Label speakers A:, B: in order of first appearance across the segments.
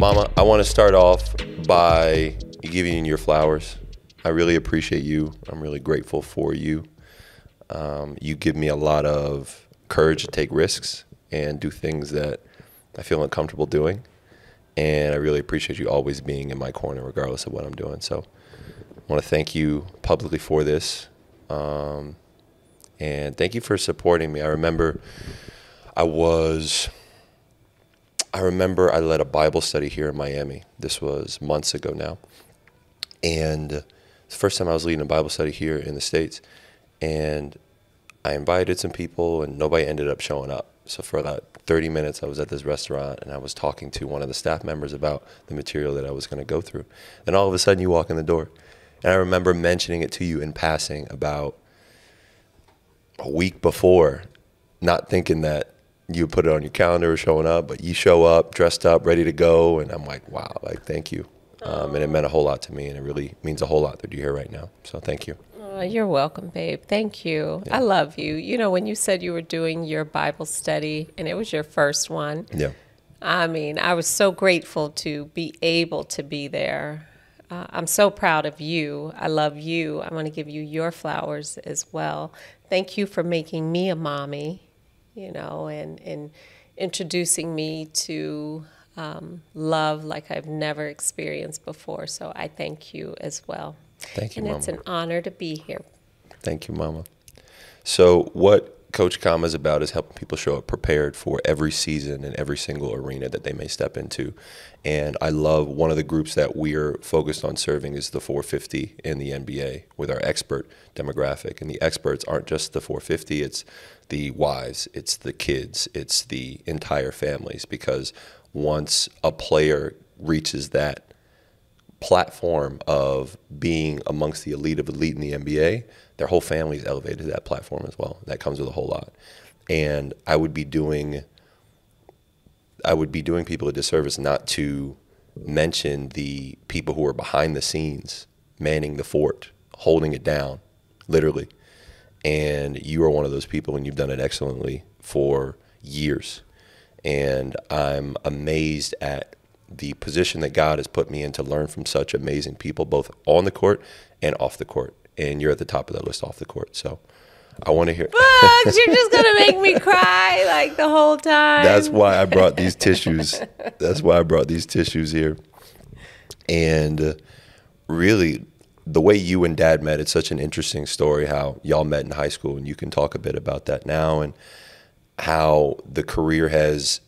A: Mama, I want to start off by giving you your flowers. I really appreciate you. I'm really grateful for you. Um, you give me a lot of courage to take risks and do things that I feel uncomfortable doing. And I really appreciate you always being in my corner, regardless of what I'm doing. So I want to thank you publicly for this. Um, and thank you for supporting me. I remember I was, I remember I led a Bible study here in Miami. This was months ago now. And it's the first time I was leading a Bible study here in the States. And I invited some people, and nobody ended up showing up. So for about 30 minutes, I was at this restaurant and I was talking to one of the staff members about the material that I was going to go through. Then all of a sudden, you walk in the door. And I remember mentioning it to you in passing about a week before, not thinking that you put it on your calendar showing up, but you show up dressed up, ready to go. And I'm like, wow, like, thank you. Um, and it meant a whole lot to me, and it really means a whole lot that you're here right now. So thank you.
B: Oh, you're welcome, babe. Thank you. Yeah. I love you. You know, when you said you were doing your Bible study and it was your first one,
A: yeah.
B: I mean, I was so grateful to be able to be there. Uh, I'm so proud of you. I love you. I want to give you your flowers as well. Thank you for making me a mommy, you know, and, and introducing me to um, love like I've never experienced before. So I thank you as well.
A: Thank you,
B: and
A: Mama.
B: it's an honor to be here.
A: Thank you, Mama. So, what Coach Kama is about is helping people show up prepared for every season and every single arena that they may step into. And I love one of the groups that we're focused on serving is the 450 in the NBA with our expert demographic. And the experts aren't just the 450, it's the wives, it's the kids, it's the entire families. Because once a player reaches that platform of being amongst the elite of elite in the NBA, their whole family is elevated to that platform as well. That comes with a whole lot. And I would be doing I would be doing people a disservice not to mention the people who are behind the scenes, manning the fort, holding it down, literally. And you are one of those people and you've done it excellently for years. And I'm amazed at the position that God has put me in to learn from such amazing people, both on the court and off the court. And you're at the top of that list off the court. So I want to hear.
B: Bugs, you're just going to make me cry like the whole time.
A: That's why I brought these tissues. That's why I brought these tissues here. And uh, really, the way you and dad met, it's such an interesting story how y'all met in high school. And you can talk a bit about that now and how the career has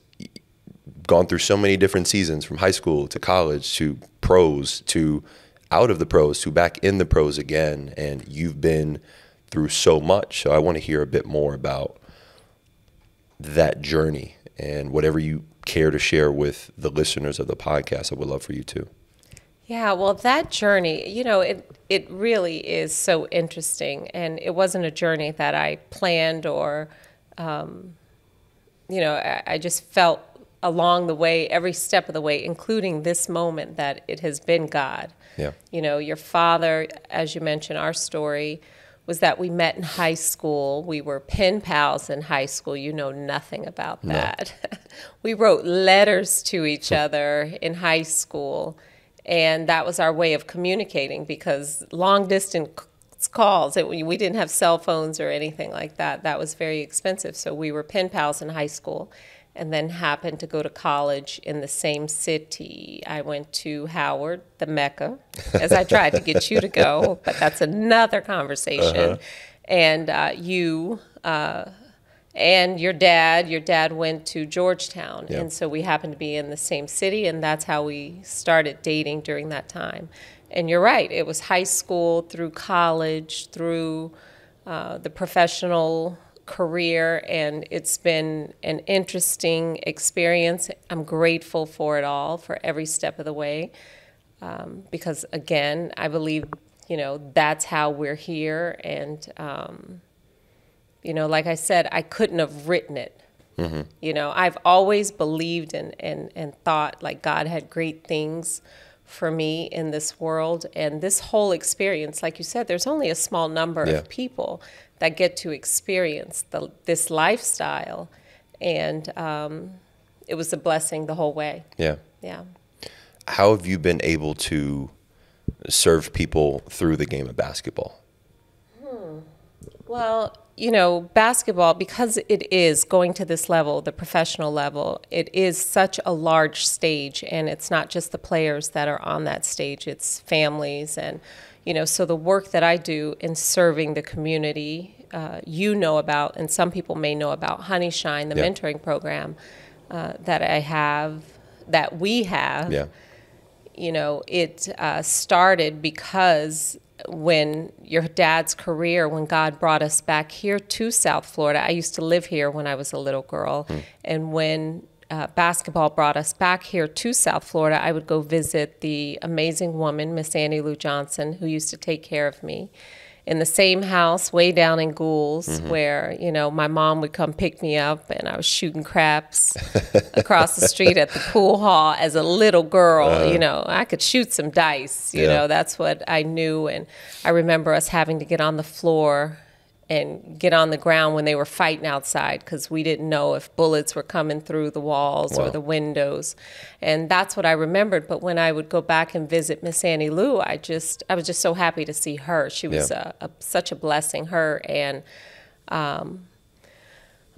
A: gone through so many different seasons from high school to college to pros to out of the pros to back in the pros again and you've been through so much. So i want to hear a bit more about that journey and whatever you care to share with the listeners of the podcast i would love for you to.
B: Yeah well that journey you know it it really is so interesting and it wasn't a journey that i planned or um, you know I, I just felt along the way, every step of the way, including this moment that it has been God.
A: Yeah.
B: You know, your father, as you mentioned, our story was that we met in high school. We were pen pals in high school. You know nothing about that. No. we wrote letters to each other in high school, and that was our way of communicating because long distance calls, it, we didn't have cell phones or anything like that. That was very expensive. So we were pen pals in high school and then happened to go to college in the same city. I went to Howard, the Mecca, as I tried to get you to go, but that's another conversation. Uh-huh. And uh, you uh, and your dad, your dad went to Georgetown, yep. and so we happened to be in the same city, and that's how we started dating during that time. And you're right; it was high school through college through uh, the professional career, and it's been an interesting experience. I'm grateful for it all, for every step of the way, um, because again, I believe you know that's how we're here, and um, you know, like I said, I couldn't have written it. Mm-hmm. You know, I've always believed and, and, and thought like God had great things for me in this world. And this whole experience, like you said, there's only a small number yeah. of people that get to experience the, this lifestyle. And um, it was a blessing the whole way.
A: Yeah.
B: Yeah.
A: how have you been able to serve people through the game of basketball?
B: Well, you know, basketball, because it is going to this level, the professional level, it is such a large stage, and it's not just the players that are on that stage, it's families. And, you know, so the work that I do in serving the community, uh, you know about, and some people may know about Honey Shine, the
A: Yeah.
B: mentoring program uh, that I have, that we have
A: Yeah.
B: you know, it uh, started because when your dad's career, when God brought us back here to South Florida, I used to live here when I was a little girl. And when uh, basketball brought us back here to South Florida, I would go visit the amazing woman, Miss Annie Lou Johnson, who used to take care of me. In the same house, way down in Goulds, mm-hmm. where you know my mom would come pick me up, and I was shooting craps across the street at the pool hall as a little girl. Uh-huh. you know, I could shoot some dice. You
A: Yeah.
B: know, that's what I knew. And I remember us having to get on the floor and get on the ground when they were fighting outside because we didn't know if bullets were coming through the walls
A: Wow.
B: or the windows. And that's what I remembered. But when I would go back and visit Miss Annie Lou, I just I was just so happy to see her. She was
A: Yeah.
B: a, a, such a blessing. Her and um,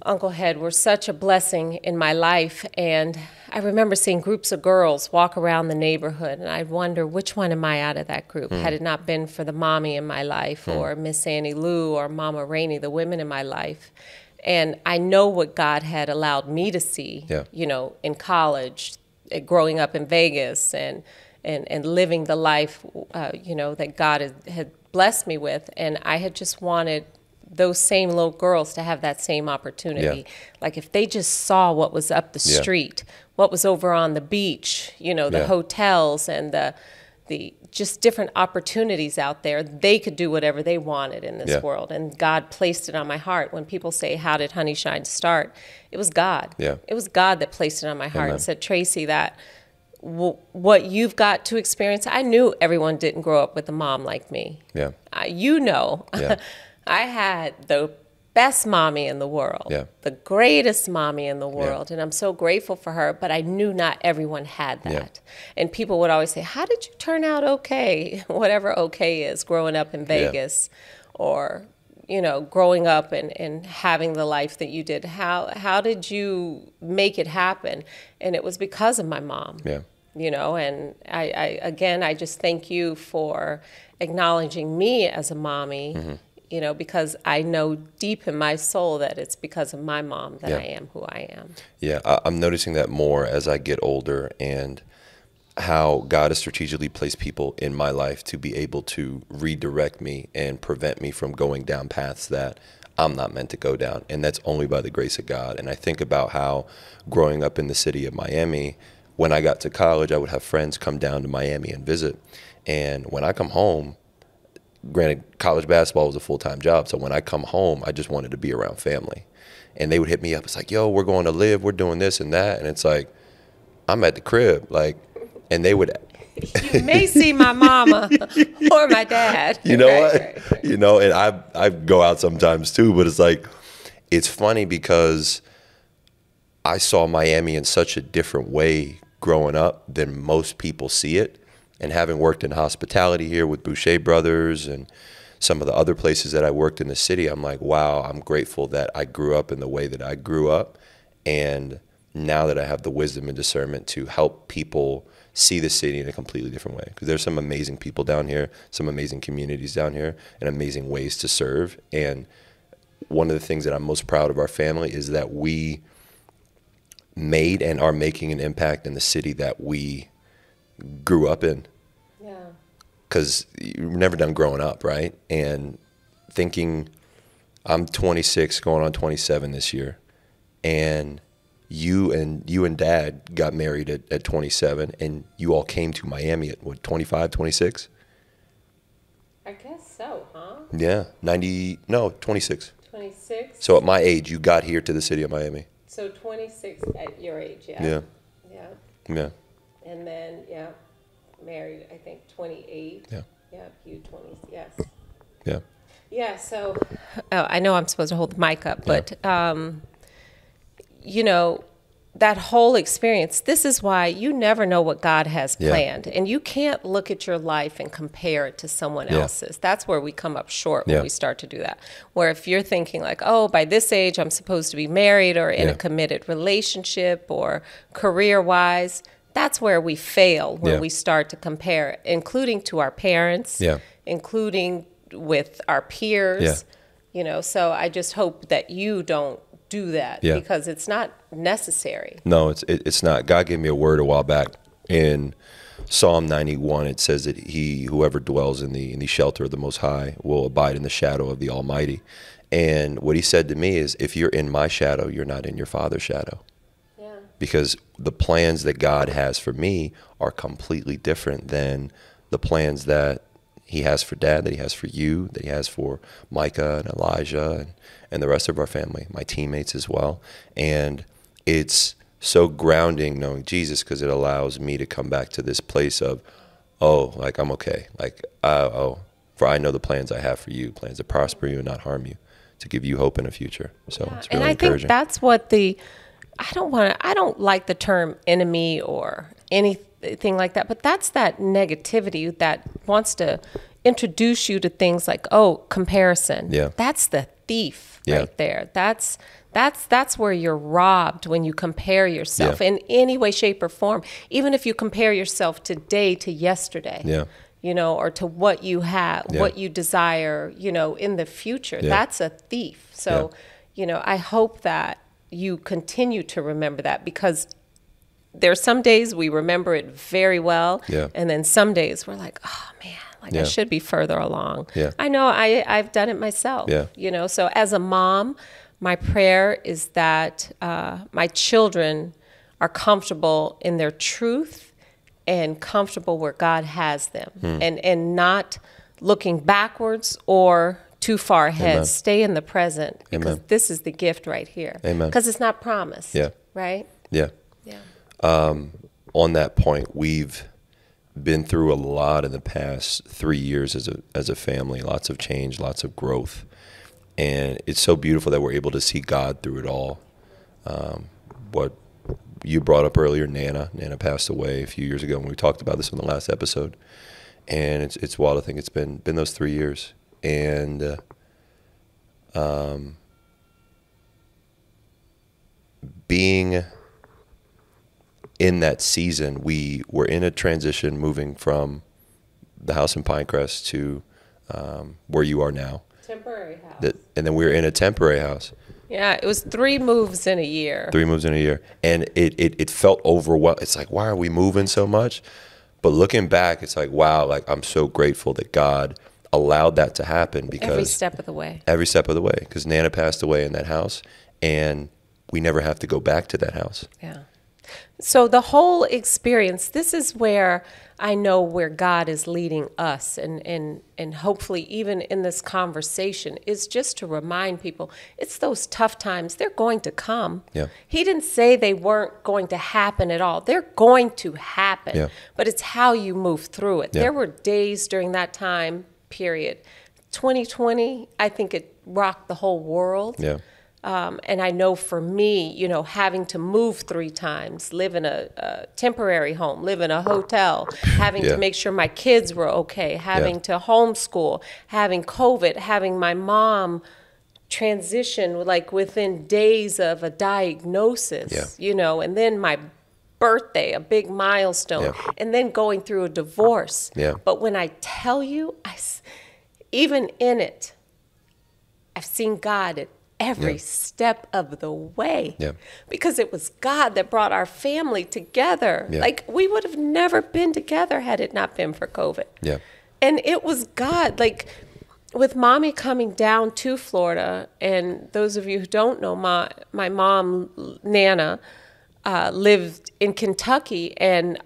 B: Uncle Head were such a blessing in my life. And I remember seeing groups of girls walk around the neighborhood, and I'd wonder which one am I out of that group? Had it not been for the mommy in my life, or Miss Annie Lou, or Mama Rainey, the women in my life. And I know what God had allowed me to see,
A: Yeah.
B: you know, in college, eh, growing up in Vegas, and and, and living the life, uh, you know, that God had blessed me with. And I had just wanted those same little girls to have that same opportunity.
A: Yeah.
B: Like if they just saw what was up the
A: Yeah.
B: street, what was over on the beach, you know, the
A: Yeah.
B: hotels and the the just different opportunities out there, they could do whatever they wanted in this
A: Yeah.
B: world. And God placed it on my heart. When people say, How did Honey Shine start? It was God.
A: Yeah.
B: It was God that placed it on my heart
A: Amen.
B: and said, Tracy, that what you've got to experience, I knew everyone didn't grow up with a mom like me.
A: Yeah.
B: Uh, you know,
A: Yeah.
B: I had the best mommy in the world,
A: Yeah.
B: the greatest mommy in the world, and I'm so grateful for her. But I knew not everyone had that.
A: Yeah.
B: And people would always say, "How did you turn out okay?" Whatever okay is, growing up in Vegas, or you know, growing up and, and having the life that you did. How how did you make it happen? And it was because of my mom
A: Yeah.
B: you know and I, I again i just thank you for acknowledging me as a mommy
A: Mm-hmm.
B: You know because i know deep in my soul that it's because of my mom that
A: Yeah.
B: i am who i am
A: Yeah, I, I'm noticing that more as I get older and how God has strategically placed people in my life to be able to redirect me and prevent me from going down paths that I'm not meant to go down. And that's only by the grace of God. And I think about how growing up in the city of Miami, when I got to college, I would have friends come down to Miami and visit. And when I come home, granted college basketball was a full-time job so when i come home i just wanted to be around family. And they would hit me up it's like yo we're going to live we're doing this and that and it's like i'm at the crib like and they would
B: you may see my mama or my dad.
A: You know
B: Right,
A: what?
B: right, right.
A: you know and i i go out sometimes too but it's like it's funny because i saw miami in such a different way growing up than most people see it and having worked in hospitality here with boucher brothers and some of the other places that i worked in the city i'm like wow i'm grateful that i grew up in the way that i grew up. And now that i have the wisdom and discernment to help people see the city in a completely different way. Because there's some amazing people down here some amazing communities down here and amazing ways to serve. And one of the things that i'm most proud of our family is that we made and are making an impact in the city that we grew up in
B: yeah
A: because you're never done growing up, right? And thinking, I'm 26, going on 27 this year, and you and you and Dad got married at, at 27, and you all came to Miami at what 25, 26?
B: i guess so huh
A: Yeah, 90, no, 26.
B: 26
A: So at my age, you got here to the city of Miami.
B: so 26 at your age yeah
A: Yeah,
B: yeah
A: yeah,
B: and then yeah married i think 28
A: Yeah.
B: yeah you twenties. yes
A: yeah,
B: Yeah, so oh, I know I'm supposed to hold the mic up, but um, you know, that whole experience, this is why you never know what God has
A: Yeah.
B: planned. And you can't look at your life and compare it to someone
A: Yeah.
B: else's. That's where we come up short
A: Yeah.
B: when we start to do that. Where if you're thinking, like, oh, by this age, I'm supposed to be married or in
A: Yeah.
B: a committed relationship or career wise, that's where we fail when
A: Yeah.
B: we start to compare, including to our parents,
A: Yeah.
B: including with our peers.
A: Yeah.
B: You know, so I just hope that you don't do that
A: Yeah.
B: because it's not necessary.
A: No, it's it, it's not. God gave me a word a while back in Psalm 91. It says that he, whoever dwells in the in the shelter of the Most High, will abide in the shadow of the Almighty. And what he said to me is, if you're in my shadow, you're not in your Father's shadow.
B: Yeah.
A: because the plans that God has for me are completely different than the plans that He has for Dad, that He has for you, that He has for Micah and Elijah and, and the rest of our family, my teammates as well. And it's so grounding knowing Jesus because it allows me to come back to this place of, oh, like I'm okay. Like, uh, oh, for I know the plans I have for you, plans to prosper you and not harm you, to give you hope in a future. So it's really
B: and I
A: encouraging.
B: think that's what the I don't want to I don't like the term enemy or anything like that, but that's that negativity that wants to introduce you to things like oh, comparison.
A: Yeah.
B: That's the thief
A: Yeah.
B: right there. That's that's that's where you're robbed when you compare yourself
A: Yeah.
B: in any way shape or form. Even if you compare yourself today to yesterday.
A: Yeah.
B: You know, or to what you have,
A: Yeah.
B: what you desire, you know, in the future. That's a thief. So, you know, I hope that you continue to remember that because there are some days we remember it very well,
A: Yeah.
B: and then some days we're like, oh man, like I should be further along.
A: Yeah.
B: I know I I've done it myself.
A: Yeah.
B: You know, so as a mom, my prayer is that uh, my children are comfortable in their truth and comfortable where God has them,
A: Hmm.
B: and and not looking backwards or too far ahead.
A: Amen.
B: Stay in the present because
A: Amen.
B: this is the gift right here.
A: Amen.
B: Because it's not promised.
A: Yeah.
B: Right.
A: yeah.
B: Yeah.
A: on that point, we've been through a lot in the past three years as a as a family. Lots of change, lots of growth, and it's so beautiful that we're able to see God through it all. Um, what you brought up earlier, Nana. Nana passed away a few years ago, and we talked about this in the last episode. And it's it's wild to think it's been been those three years, and uh, um, being in that season, we were in a transition moving from the house in Pinecrest to um, where you are now.
B: Temporary house.
A: That, and then we were in a temporary house,
B: Yeah, it was three moves in a year.
A: three moves in a year, and it it, it felt overwhelming. It's like, why are we moving so much? But looking back, it's like, wow, like I'm so grateful that God allowed that to happen because
B: Every step of the way.
A: every step of the way. Because Nana passed away in that house, and we never have to go back to that house.
B: Yeah. So the whole experience, this is where I know where God is leading us and and and hopefully even in this conversation is just to remind people it's those tough times they're going to come.
A: Yeah.
B: He didn't say they weren't going to happen at all. They're going to happen.
A: Yeah.
B: But it's how you move through it.
A: Yeah.
B: There were days during that time period 2020, I think it rocked the whole world.
A: Yeah.
B: Um, and I know for me, you know, having to move three times, live in a, a temporary home, live in a hotel, having
A: Yeah.
B: to make sure my kids were okay, having to homeschool, having COVID, having my mom transition like within days of a diagnosis,
A: Yeah.
B: you know, and then my birthday, a big milestone,
A: Yeah.
B: and then going through a divorce.
A: Yeah.
B: But when I tell you, I, even in it, I've seen God at every
A: Yeah.
B: step of the way.
A: Yeah.
B: Because it was God that brought our family together.
A: Yeah.
B: Like we would have never been together had it not been for COVID.
A: Yeah.
B: And it was God. Like with mommy coming down to Florida, and those of you who don't know, my my mom Nana uh, lived in Kentucky, and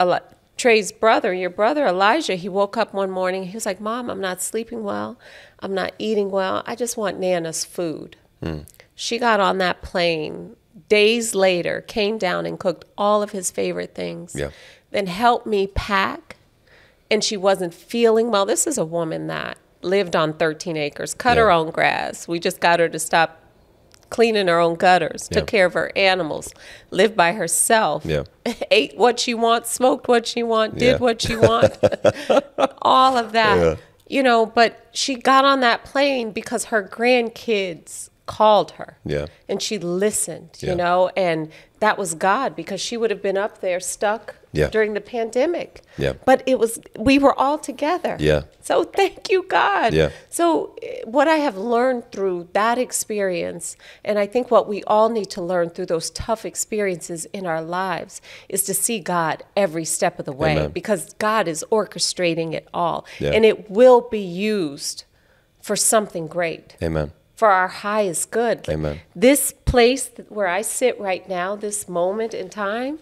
B: Eli- Trey's brother, your brother Elijah, he woke up one morning. He was like, "Mom, I'm not sleeping well. I'm not eating well. I just want Nana's food." She got on that plane days later, came down and cooked all of his favorite things,
A: Yeah.
B: then helped me pack and she wasn't feeling well. This is a woman that lived on 13 acres, cut her own grass. We just got her to stop cleaning her own gutters, took care of her animals, lived by herself,
A: Yeah.
B: ate what she wants, smoked what she want, did
A: Yeah.
B: what she want, all of that.
A: Yeah.
B: You know, but she got on that plane because her grandkids called her.
A: Yeah.
B: And she listened,
A: Yeah.
B: you know, and that was God because she would have been up there stuck
A: Yeah.
B: during the pandemic.
A: Yeah.
B: But it was we were all together.
A: Yeah.
B: So thank you, God.
A: Yeah.
B: So eh, what I have learned through that experience, and I think what we all need to learn through those tough experiences in our lives, is to see God every step of the way
A: Amen.
B: because God is orchestrating it all,
A: Yeah.
B: and it will be used for something great
A: Amen.
B: for our highest good.
A: Amen.
B: This place where I sit right now, this moment in time,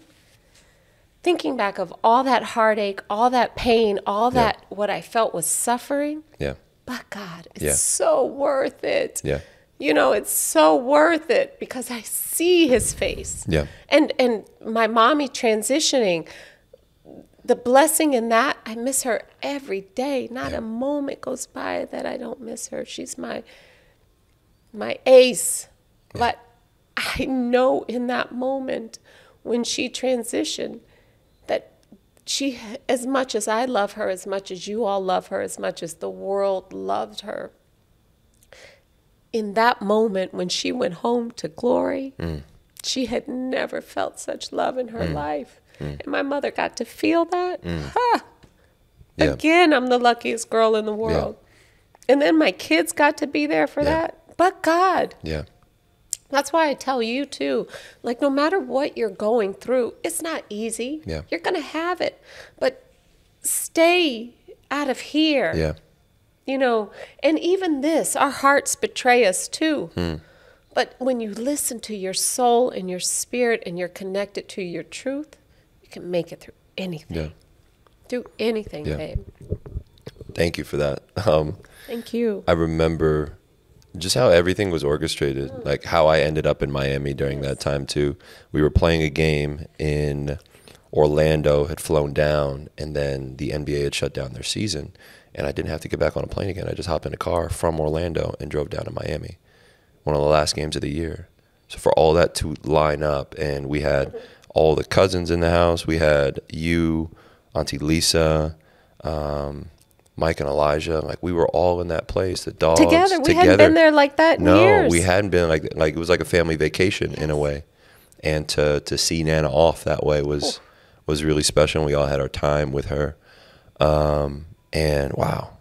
B: thinking back of all that heartache, all that pain, all
A: Yeah.
B: that what I felt was suffering,
A: Yeah.
B: but God, it's
A: Yeah.
B: so worth it.
A: Yeah.
B: You know, it's so worth it because I see his face.
A: Yeah.
B: And and my mommy transitioning, the blessing in that, I miss her every day. Not a moment goes by that I don't miss her. She's my my ace. But I know in that moment when she transitioned she, as much as I love her, as much as you all love her, as much as the world loved her, in that moment when she went home to glory, mm. she had never felt such love in her mm. life. Mm. And my mother got to feel that. Ha!
A: Yeah.
B: Again, I'm the luckiest girl in the world. And then my kids got to be there for
A: Yeah.
B: that. But God,
A: Yeah.
B: That's why I tell you too, like no matter what you're going through, it's not easy.
A: Yeah.
B: You're gonna have it. But stay out of here.
A: Yeah.
B: You know, and even this, our hearts betray us too.
A: Hmm.
B: But when you listen to your soul and your spirit and you're connected to your truth, you can make it through anything.
A: Yeah.
B: Through anything,
A: Yeah.
B: babe.
A: Thank you for that. Um,
B: Thank you.
A: I remember just how everything was orchestrated, like how I ended up in Miami during that time too. We were playing a game in Orlando, had flown down, and then the NBA had shut down their season, and I didn't have to get back on a plane again. I just hopped in a car from Orlando and drove down to Miami. One of the last games of the year. So for all that to line up, and we had all the cousins in the house. We had you, Auntie Lisa, um, Mike and Elijah. Like we were all in that place. The dogs
B: Together. We hadn't been there like that in
A: no,
B: years.
A: we hadn't been like like it was like a family vacation in a way, and to to see Nana off that way was was really special. We all had our time with her, um, and wow,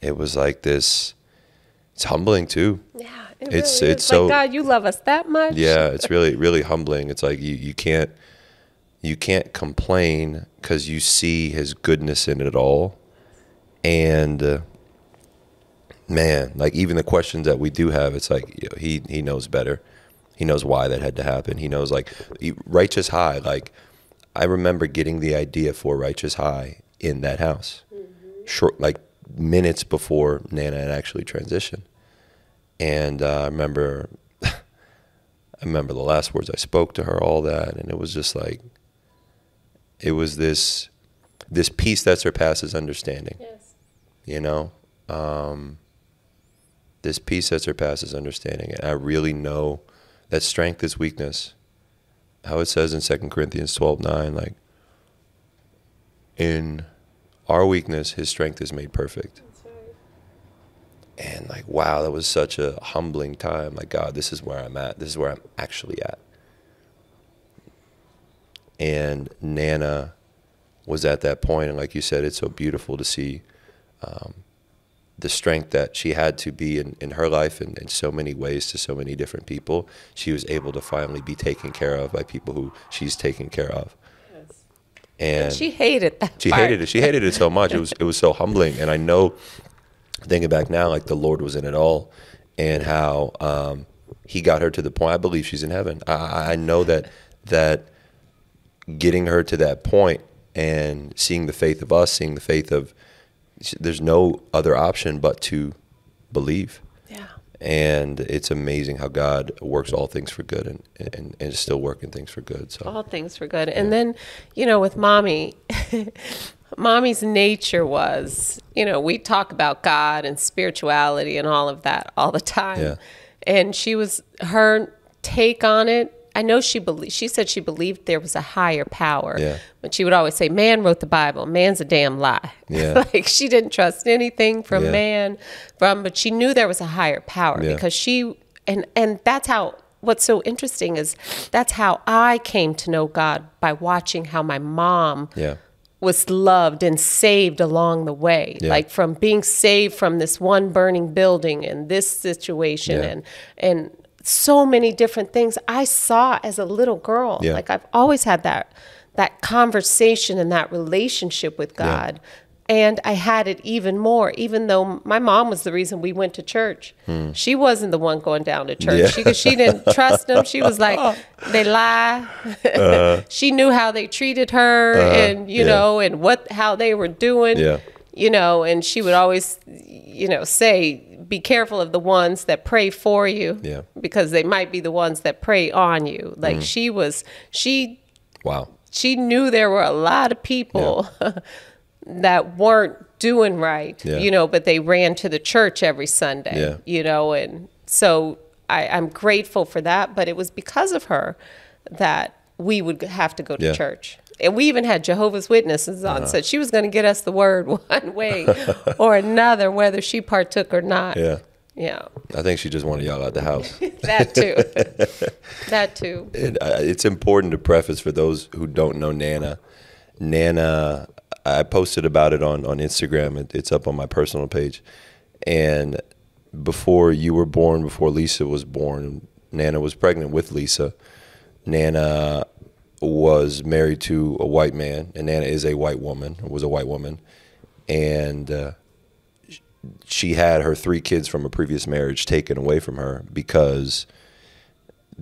A: it was like this. It's humbling too.
B: Yeah. It
A: It's-
B: really
A: it's
B: is.
A: so-
B: like God, you love us that much.
A: Yeah, it's really really humbling. It's like you you can't you can't complain because you see His goodness in it all, and uh, man, like even the questions that we do have, it's like you know, He He knows better. He knows why that had to happen. He knows like righteous high. Like I remember getting the idea for righteous high in that house, short like minutes before Nana had actually transitioned, and uh, I remember. I remember the last words I spoke to her, all that, and it was just like, it was this, this peace that surpasses understanding.
B: Yes.
A: You know, um, this peace that surpasses understanding, and I really know that strength is weakness. How it says in Second Corinthians twelve nine, like, in our weakness, His strength is made perfect. And like, wow, that was such a humbling time. Like, God, this is where I'm at. This is where I'm actually at. And Nana was at that point, and like you said, it's so beautiful to see um, the strength that she had to be in, in her life in, in so many ways to so many different people. She was able to finally be taken care of by people who she's taken care of. And
B: She hated that.
A: she
B: part.
A: hated it. She hated it so much. It was it was so humbling. And I know, thinking back now, like the Lord was in it all, and how um, He got her to the point. I believe she's in heaven. I- I, I know that that getting her to that point and seeing the faith of us, seeing the faith of, there's no other option but to believe.
B: Yeah.
A: And it's amazing how God works all things for good and, and, and is still working things for good. So
B: all things for good. And then, you know, with mommy, mommy's nature was, you know, we talk about God and spirituality and all of that all the time.
A: Yeah.
B: and she was her take on it. I know she believed. She said she believed there was a higher power.
A: Yeah.
B: But she would always say, "Man wrote the Bible. Man's a damn lie."
A: Yeah.
B: like she didn't trust anything from
A: Yeah.
B: man, from. But she knew there was a higher power
A: Yeah.
B: because she and and that's how. What's so interesting is that's how I came to know God by watching how my mom
A: Yeah.
B: was loved and saved along the way
A: Yeah.
B: like from being saved from this one burning building and this situation
A: Yeah.
B: and and so many different things i saw as a little girl
A: Yeah.
B: like i've always had that that conversation and that relationship with god and i had it even more even though my mom was the reason we went to church she wasn't the one going down to church
A: Hmm. Yeah.
B: she, 'cause she didn't trust them she was like they lie she knew how they treated her and you
A: yeah.
B: know and what how they were doing
A: Yeah.
B: you know and she would always you know say be careful of the ones that pray for you
A: Yeah. Mm.
B: because they might be the ones that pray on you like she was she
A: Wow.
B: she knew there were a lot of people that weren't doing right,
A: Yeah.
B: you know, but they ran to the church every Sunday,
A: Yeah.
B: you know, and so I, I'm grateful for that. But it was because of her that we would have to go to
A: Yeah.
B: Church. And we even had Jehovah's Witnesses on, said she was going to get us the word one way or another, whether she partook or not.
A: Yeah.
B: Yeah,
A: I think she just wanted y'all out the house.
B: that too. that too.
A: it, uh, it's important to preface for those who don't know Nana. Nana, I posted about it on on Instagram. It, it's up on my personal page. And before you were born, before Lisa was born, Nana was pregnant with Lisa. Nana was married to a white man, and Nana is a white woman. Was a white woman, and uh, she had her three kids from a previous marriage taken away from her because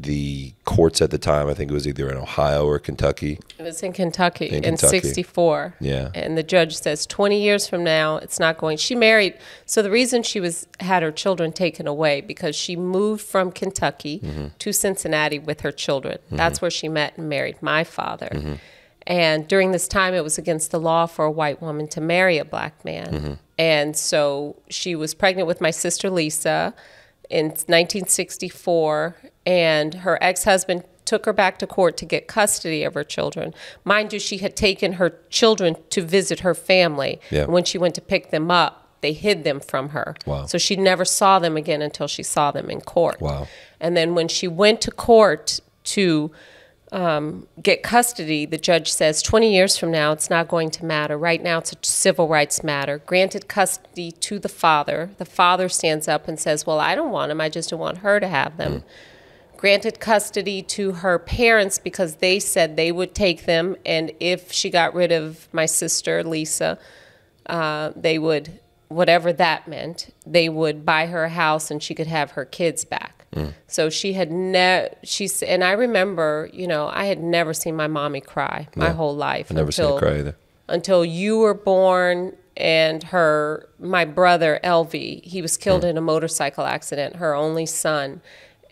A: the courts at the time, I think it was either in Ohio or Kentucky.
B: It was in Kentucky
A: In
B: in,
A: Kentucky.
B: 64.
A: Yeah.
B: And the judge says 20 years from now, it's not going. She married. So the reason she was had her children taken away because she moved from Kentucky
A: Mm-hmm.
B: to Cincinnati with her children. That's where she met and married my father.
A: Mm-hmm.
B: And during this time, it was against the law for a white woman to marry a black man.
A: Mm-hmm.
B: And so she was pregnant with my sister Lisa in 1964, and her ex husband took her back to court to get custody of her children. Mind you, she had taken her children to visit her family.
A: Yeah.
B: When she went to pick them up, they hid them from her.
A: Wow.
B: So she never saw them again until she saw them in court.
A: Wow.
B: And then when she went to court to um, get custody, the judge says 20 years from now, it's not going to matter. Right now, it's a civil rights matter. Granted custody to the father. The father stands up and says, Well, I don't want them. I just don't want her to have them. Granted custody to her parents because they said they would take them. And if she got rid of my sister, Lisa, uh, they would, whatever that meant, they would buy her a house and she could have her kids back. So she had never, she's, and I remember, you know, I had never seen my mommy cry my
A: Yeah.
B: whole life.
A: I've never seen her cry either.
B: Until you were born and her, my brother, Elvie, he was killed hmm. in a motorcycle accident, her only son.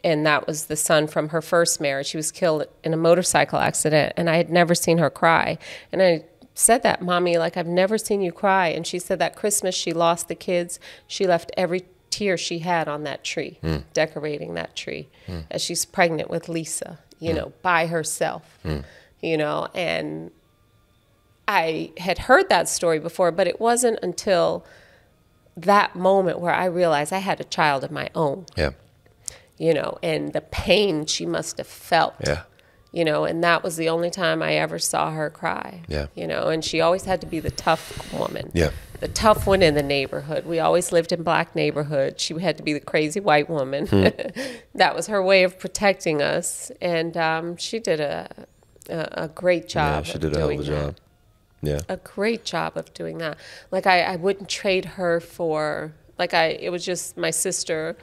B: And that was the son from her first marriage. She was killed in a motorcycle accident, and I had never seen her cry. And I said that, Mommy, like, I've never seen you cry. And she said that Christmas she lost the kids. She left every tear she had on that tree, hmm. decorating that tree, hmm. as she's pregnant with Lisa, you hmm. know, by herself, you know. And I had heard that story before, but it wasn't until that moment where I realized I had a child of my own,
A: Yeah.
B: you know, and the pain she must have felt.
A: Yeah.
B: You know, and that was the only time I ever saw her cry.
A: Yeah.
B: You know, and she always had to be the tough woman.
A: Yeah.
B: The tough one in the neighborhood. We always lived in black neighborhood. She had to be the crazy white woman.
A: Hmm.
B: that was her way of protecting us, and um, she did a, a a great job.
A: Yeah, she
B: of
A: did a hell of a
B: doing that
A: job. Yeah.
B: a great job of doing that. Like I, I wouldn't trade her for like I it was just my sister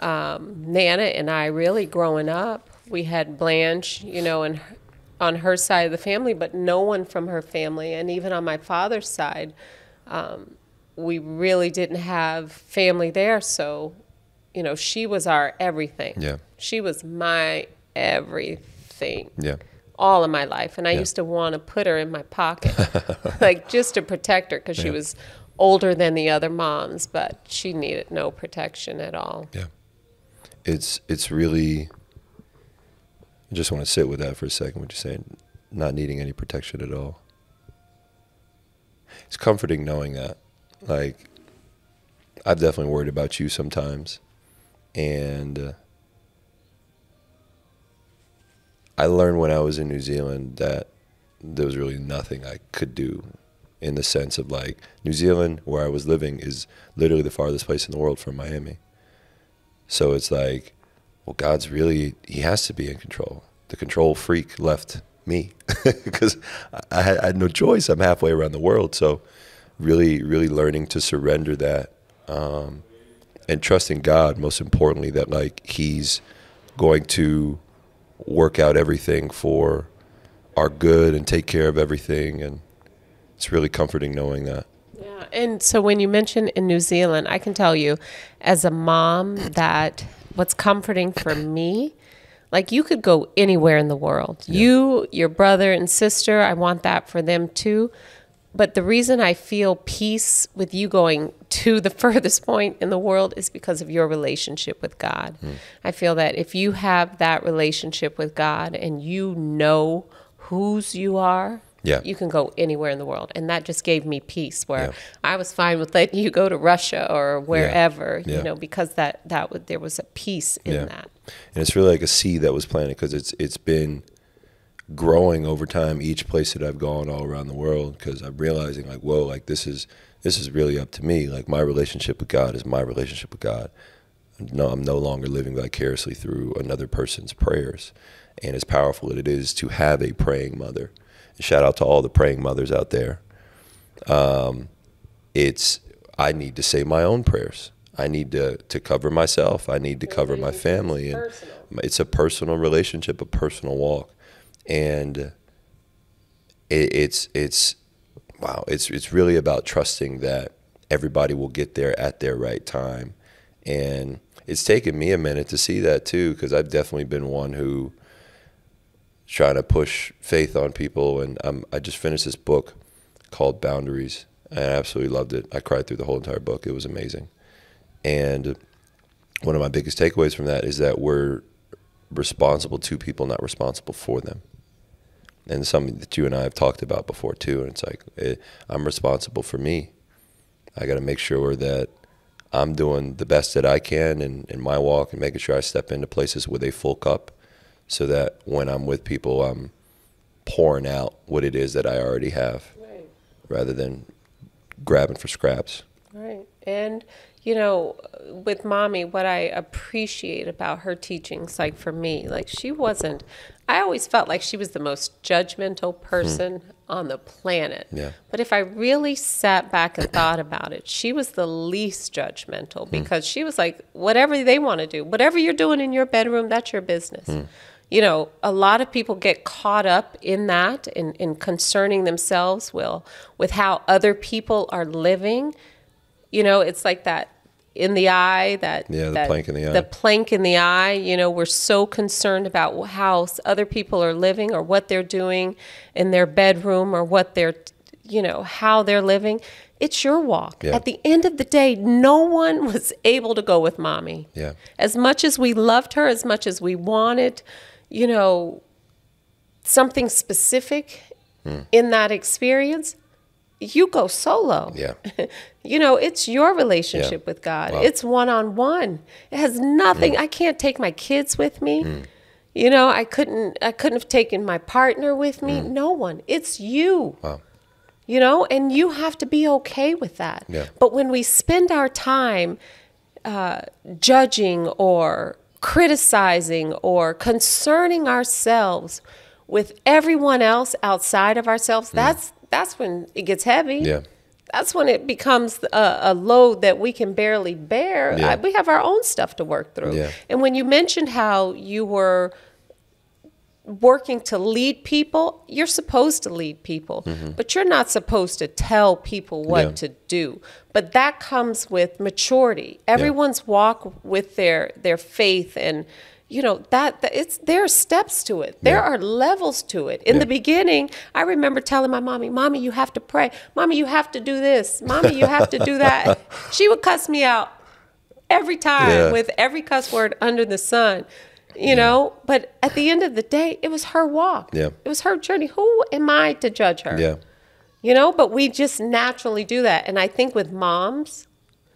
B: um, Nana and I really growing up. We had Blanche, you know, and on her side of the family, but no one from her family, and even on my father's side, um, we really didn't have family there. So, you know, she was our everything.
A: Yeah.
B: She was my everything
A: Yeah.
B: all of my life and i
A: Yeah.
B: used to want to put her in my pocket like just to protect her because she was older than the other moms but she needed no protection at all
A: Yeah. it's it's really. I just want to sit with that for a second. What you're saying, not needing any protection at all. It's comforting knowing that. Like, I've definitely worried about you sometimes, and uh, I learned when I was in New Zealand that there was really nothing I could do in the sense of like New Zealand, where I was living, is literally the farthest place in the world from Miami. So it's like, well, God's really, He has to be in control. The control freak left me because I, had, I had no choice. I'm halfway around the world. So really, really learning to surrender that um, and trusting God, most importantly, that like He's going to work out everything for our good and take care of everything. And it's really comforting knowing that.
B: Yeah. And so when you mentioned in New Zealand, I can tell you as a mom that what's comforting for me, like you could go anywhere in the world. Yeah. You, your brother and sister, I want that for them too. But the reason I feel peace with you going to the furthest point in the world is because of your relationship with God. Mm. I feel that if you have that relationship with God and you know whose you are, yeah. you can go anywhere in the world. And that just gave me peace where yeah. I was fine with letting you go to Russia or wherever, yeah. you know, because that, that w- there was a peace in that.
A: And it's really like a seed that was planted because it's, it's been growing over time each place that I've gone all around the world because I'm realizing like, whoa, like this is, this is really up to me. Like my relationship with God is my relationship with God. No, I'm no longer living vicariously through another person's prayers and as powerful as it is to have a praying mother. Shout out to all the praying mothers out there. Um, it's I need to say my own prayers. I need to to cover myself. I need to cover my family, and it's a personal relationship, a personal walk, and it, it's it's wow. It's it's really about trusting that everybody will get there at their right time, and it's taken me a minute to see that too, because I've definitely been one who trying to push faith on people. And um, I just finished this book called Boundaries, and I absolutely loved it. I cried through the whole entire book. It was amazing. And one of my biggest takeaways from that is that we're responsible to people, not responsible for them. And something that you and I have talked about before too. And it's like it, eh, I'm responsible for me. I got to make sure that I'm doing the best that I can in, in my walk and making sure I step into places with a full cup so that when I'm with people, I'm pouring out what it is that I already have right. rather than grabbing for scraps.
B: Right. And, you know, with mommy, what I appreciate about her teachings, like for me, like she wasn't, I always felt like she was the most judgmental person hmm. on the planet. Yeah. But if I really sat back and thought about it, she was the least judgmental hmm. because she was like, whatever they want to do, whatever you're doing in your bedroom, that's your business. Hmm you know, a lot of people get caught up in that, in, in concerning themselves will with how other people are living. You know, it's like that in the eye, that
A: yeah, the
B: that,
A: plank in the eye.
B: The plank in the eye. You know, we're so concerned about how other people are living or what they're doing in their bedroom or what they're, you know, how they're living. It's your walk. Yeah. At the end of the day, no one was able to go with mommy.
A: Yeah.
B: As much as we loved her, as much as we wanted you know, something specific mm. in that experience, you go solo.
A: Yeah.
B: you know, it's your relationship yeah. with God. Wow. It's one on one. It has nothing. Mm. I can't take my kids with me. Mm. You know, I couldn't I couldn't have taken my partner with me. Hmm. No one. It's you.
A: Wow.
B: You know, and you have to be okay with that.
A: Yeah.
B: But when we spend our time uh, judging or criticizing or concerning ourselves with everyone else outside of ourselves, mm. that's that's when it gets heavy.
A: Yeah.
B: That's when it becomes a, a load that we can barely bear. Yeah. I, we have our own stuff to work through.
A: Yeah.
B: And when you mentioned how you were working to lead people, you're supposed to lead people, mm-hmm. but you're not supposed to tell people what yeah. to do. But that comes with maturity. Everyone's yeah. walk with their their faith and you know that, that it's there are steps to it. There yeah. are levels to it. In the beginning, I remember telling my mommy, "Mommy, you have to pray. Mommy, you have to do this. Mommy, you have to do that." she would cuss me out every time with every cuss word under the sun. You know, but at the end of the day, it was her walk.
A: Yeah.
B: It was her journey. Who am I to judge her?
A: Yeah.
B: You know, but we just naturally do that. And I think with moms,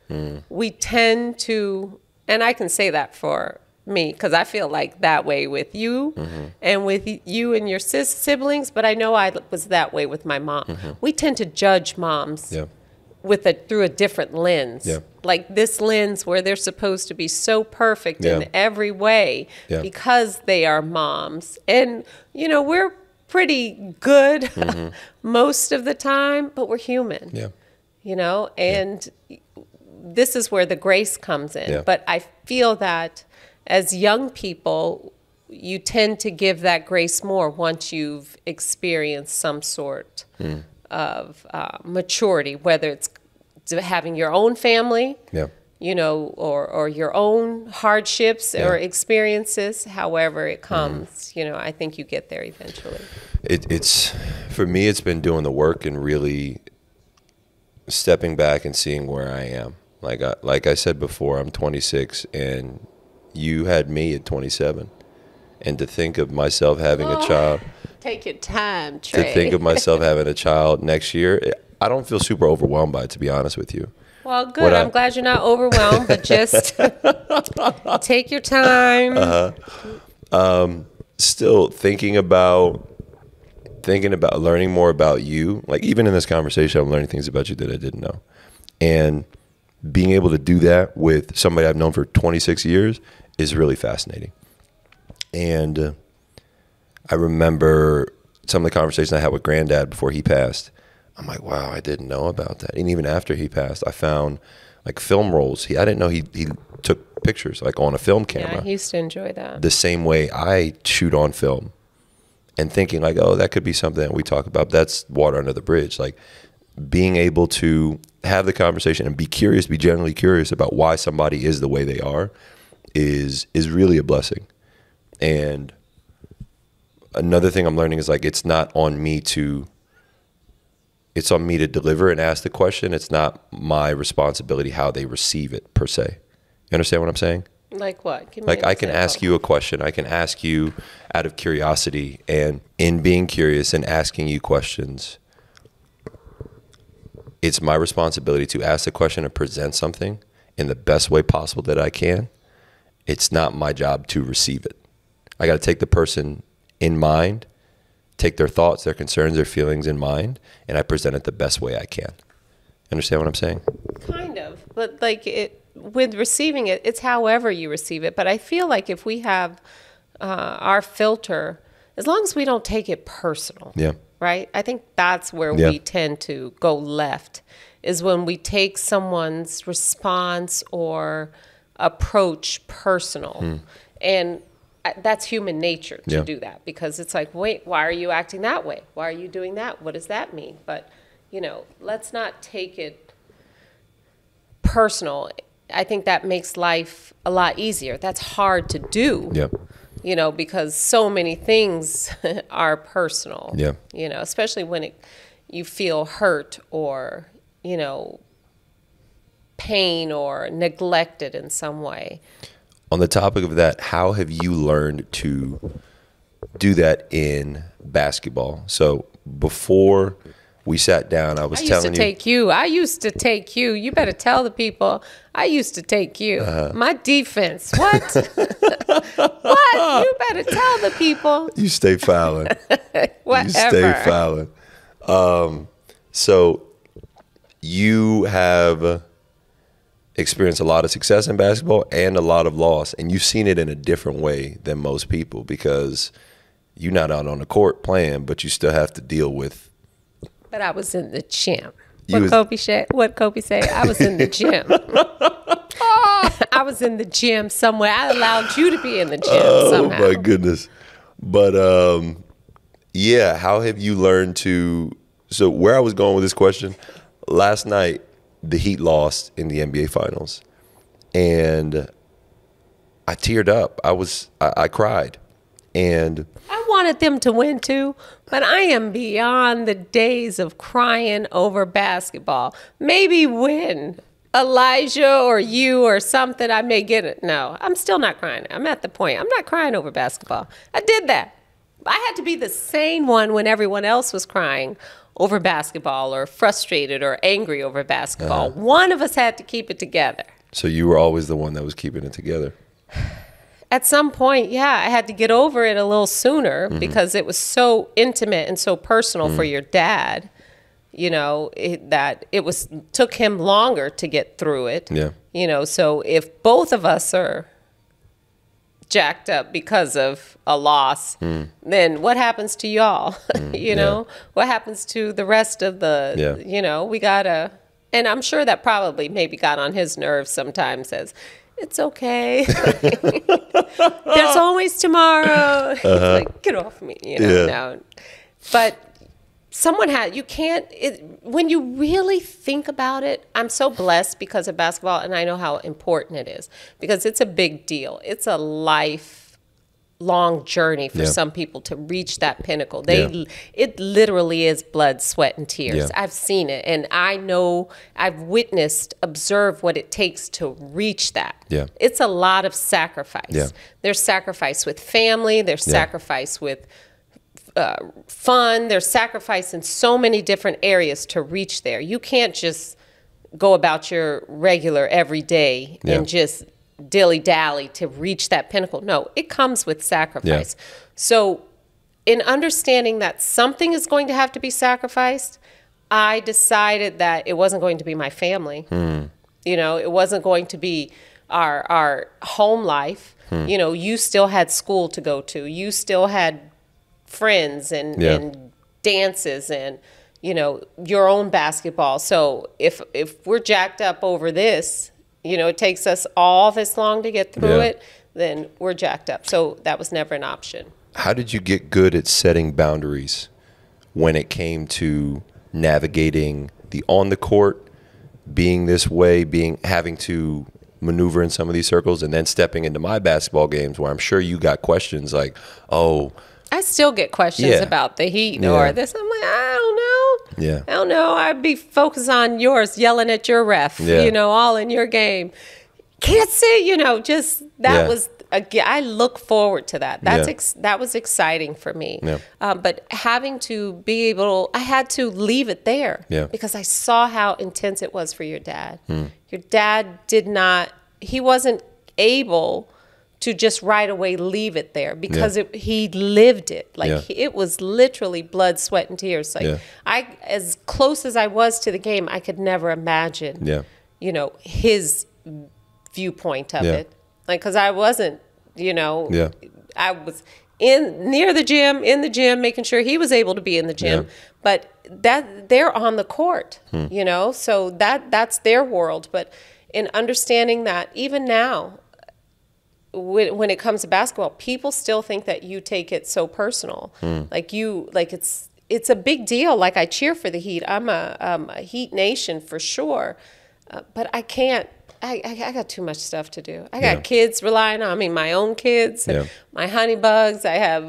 B: hmm. we tend to, and I can say that for me because I feel like that way with you mm-hmm. and with you and your sis- siblings, but I know I was that way with my mom. Mm-hmm. We tend to judge moms
A: Yeah.
B: With a through a different lens.
A: Yeah.
B: Like this lens where they're supposed to be so perfect
A: Yeah.
B: in every way
A: Yeah.
B: because they are moms. And you know, we're pretty good most of the time, but we're human.
A: Yeah.
B: You know, and this is where the grace comes in. But I feel that as young people, you tend to give that grace more once you've experienced some sort
A: Hmm.
B: of uh, maturity, whether it's having your own family,
A: Yeah.
B: you know, or, or your own hardships or
A: Yeah. Mm-hmm.
B: experiences, however it comes, you know, I think you get there eventually.
A: It, it's for me. It's been doing the work and really stepping back and seeing where I am. Like I, like I said before, I'm 26, and you had me at 27, and to think of myself having a child,
B: Take your time, Trey.
A: to think of myself having a child next year, I don't feel super overwhelmed by it. To be honest with you,
B: Well, good.
A: What I-
B: I'm glad you're not overwhelmed, but just take your time.
A: Uh-huh. still thinking about thinking about learning more about you like even in this conversation i'm learning things about you that i didn't know and being able to do that with somebody i've known for 26 years is really fascinating and uh, i remember some of the conversations i had with granddad before he passed i'm like wow i didn't know about that and even after he passed i found like film rolls he i didn't know he, he took pictures like on a film camera
B: Yeah, he used to enjoy that.
A: the same way I shoot on film and thinking like, oh, that could be something that we talk about. That's water under the bridge. Like being able to have the conversation and be curious, be genuinely curious about why somebody is the way they are is is really a blessing. And another thing I'm learning is like it's not on me to it's on me to deliver and ask the question. It's not my responsibility how they receive it per se. You understand what I'm saying?
B: Like what? Give
A: like I can ask you a question. I can ask you out of curiosity, and in being curious and asking you questions, it's my responsibility to ask the question and present something in the best way possible that I can. It's not my job to receive it. I got to take the person in mind, take their thoughts, their concerns, their feelings in mind, and I present it the best way I can. Understand what I'm saying?
B: Kind of, but like it with receiving it, it's however you receive it. But I feel like if we have uh, our filter, as long as we don't take it personal,
A: Yeah.
B: right? I think that's where
A: Yeah.
B: we tend to go left, is when we take someone's response or approach personal, and I- that's human nature to.
A: Yeah.
B: do that because it's like, wait, why are you acting that way? Why are you doing that? What does that mean? But you know, let's not take it personal. I think that makes life a lot easier. That's hard to do.
A: Yeah.
B: You know, because so many things are personal.
A: Yeah.
B: You know, especially when it you feel hurt or, you know, pain or neglected in some way.
A: On the topic of that, how have you learned to do that in basketball? So before we sat down, I was
B: I used to
A: telling you.
B: take you. I used to take you. You better tell the people. I used to take you.
A: Uh-huh.
B: My defense. What? what? You better tell the people.
A: you stay fouling.
B: Whatever.
A: you stay fouling. Um, so you have experienced a lot of success in basketball and a lot of loss, and you've seen it in a different way than most people because you're not out on the court playing, but you still have to deal with.
B: But I was in the gym. What
A: was-
B: Kobe say? What Kobe say? I was in the gym. I was in the gym somewhere. I allowed you to be in the gym
A: Oh
B: somehow.
A: my goodness! But um, yeah, how have you learned to? So where I was going with this question, last night the Heat lost in the NBA Finals, and I teared up. I was I, I cried, and
B: I wanted them to win too, but I am beyond the days of crying over basketball. Maybe win, Elijah or you or something, I may get it. No, I'm still not crying. I'm at the point. I'm not crying over basketball. I did that. I had to be the sane one when everyone else was crying over basketball or frustrated or angry over basketball.
A: Uh-huh.
B: One of us had to keep it together.
A: So you were always the one that was keeping it together.
B: At some point, yeah, I had to get over it a little sooner
A: Mm-hmm.
B: because it was so intimate and so personal for your dad. You know it, that it was took him longer to get through it.
A: Yeah.
B: You know, so if both of us are jacked up because of a loss,
A: Mm.
B: then what happens to y'all? you know, what happens to the rest of the,
A: Yeah.
B: you know, we gotta, and I'm sure that probably maybe got on his nerves sometimes as, it's okay. There's always tomorrow. It's like, get off me, you know.
A: Uh-huh. Yeah.
B: No. But someone had you can't it, when you really think about it i'm so blessed because of basketball and i know how important it is because it's a big deal it's a life long journey for
A: Yeah.
B: some people to reach that pinnacle they
A: Yeah.
B: it literally is blood sweat and tears
A: Yeah.
B: i've seen it and i know i've witnessed observed what it takes to reach that
A: Yeah.
B: it's a lot of sacrifice
A: Yeah.
B: there's sacrifice with family there's sacrifice with uh, fun. There's sacrifice in so many different areas to reach there. You can't just go about your regular everyday
A: Yeah.
B: and just dilly dally to reach that pinnacle. No, it comes with sacrifice. So, in understanding that something is going to have to be sacrificed, I decided that it wasn't going to be my family. You know, it wasn't going to be our our home life. You know, you still had school to go to. You still had friends and,
A: Yeah.
B: and dances and you know your own basketball. So if if we're jacked up over this, you know, it takes us all this long to get through
A: Yeah.
B: it, then we're jacked up. So that was never an option.
A: How did you get good at setting boundaries when it came to navigating the on the court, being this way, being having to maneuver in some of these circles, and then stepping into my basketball games where I'm sure you got questions like, "Oh,
B: I still get questions
A: Yeah.
B: about the heat
A: Yeah.
B: or this. I'm like, I don't know.
A: Yeah.
B: I don't know. I'd be focused on yours, yelling at your ref,
A: Yeah.
B: you know, all in your game. Can't see, you know, just that was again. I look forward to that. That's
A: Yeah.
B: ex- that was exciting for me.
A: Yeah.
B: Um, but having to be able, I had to leave it there
A: Yeah.
B: because I saw how intense it was for your dad.
A: Hmm.
B: Your dad did not. He wasn't able to just right away leave it there because
A: Yeah.
B: it, he lived it like
A: Yeah.
B: he- it was literally blood sweat and tears like
A: Yeah.
B: i as close as i was to the game i could never imagine
A: Yeah.
B: you know his viewpoint of it like because i wasn't you know
A: Yeah.
B: i was in near the gym in the gym making sure he was able to be in the gym.
A: Hmm.
B: but that they're on the court you know so that that's their world but in understanding that even now when, when it comes to basketball, people still think that you take it so personal. Like you, like it's it's a big deal. Like I cheer for the Heat. I'm a, um, a Heat nation for sure, uh, but I can't. I, I, I got too much stuff to do. I got
A: Yeah.
B: kids relying on me, my own kids,
A: Yeah.
B: my honey bugs. I have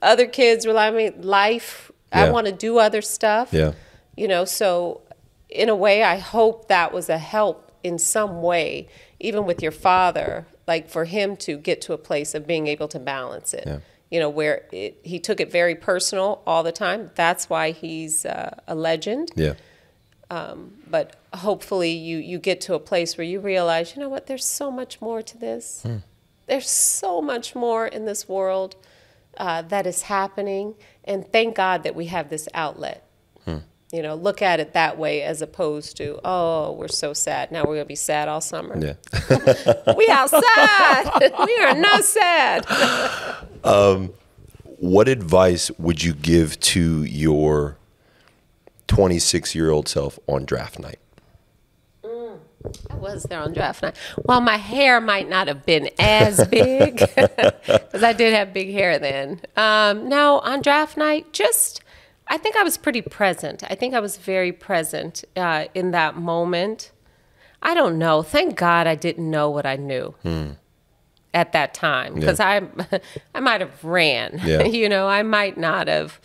B: other kids relying on me. Life.
A: Yeah.
B: I want to do other stuff.
A: Yeah.
B: You know, so in a way, I hope that was a help in some way, even with your father, like for him to get to a place of being able to balance it.
A: Yeah.
B: You know, where it, he took it very personal all the time. That's why he's uh, a legend.
A: Yeah.
B: But hopefully, you you get to a place where you realize, you know what? There's so much more to this. There's so much more in this world uh, that is happening, and thank God that we have this outlet. You know, look at it that way as opposed to, oh, we're so sad. Now we're gonna be sad all summer.
A: Yeah.
B: we are sad. we are not sad.
A: what advice would you give to your 26 year old self on draft night?
B: I was there on draft night. Well, my hair might not have been as big because I did have big hair then. Um, no, on draft night, just I think I was pretty present. I think I was very present uh, in that moment. I don't know. Thank God I didn't know what I knew at that time because I I might have ran.
A: Yeah.
B: you know, I might not have,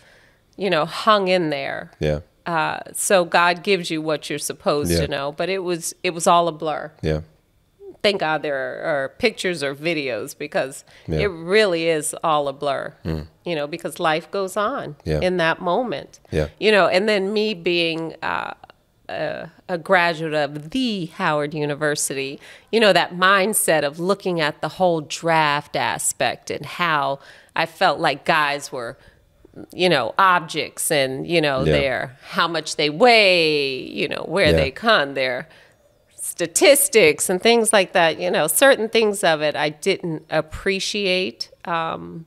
B: you know, hung in there
A: Yeah.
B: Uh, so God gives you what you're supposed
A: Yeah.
B: to know, but it was it was all a blur.
A: Yeah.
B: Thank God there are, are pictures or videos because
A: Yeah.
B: it really is all a blur. You know, because life goes on
A: Yeah.
B: in that moment.
A: Yeah.
B: You know, and then me being uh, a, a graduate of the Howard University, you know, that mindset of looking at the whole draft aspect and how I felt like guys were, you know, objects and, you know,
A: Yeah.
B: their how much they weigh, you know, where
A: Yeah.
B: they come, their statistics and things like that. You know, certain things of it I didn't appreciate. Um,